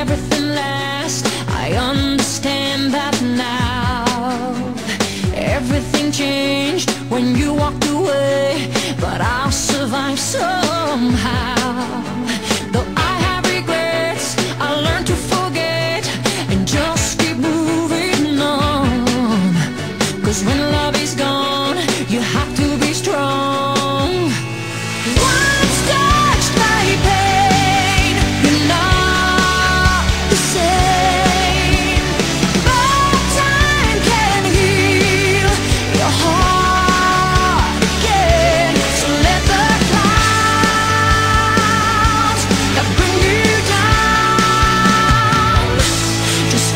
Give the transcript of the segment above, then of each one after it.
everything lasts I understand that now. Everything changed when you walked away But I'll survive somehow.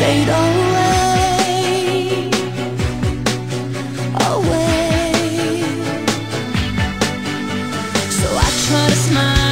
fade away, away. So I try to smile.